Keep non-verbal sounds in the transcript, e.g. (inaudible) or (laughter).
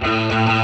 Bye. (laughs)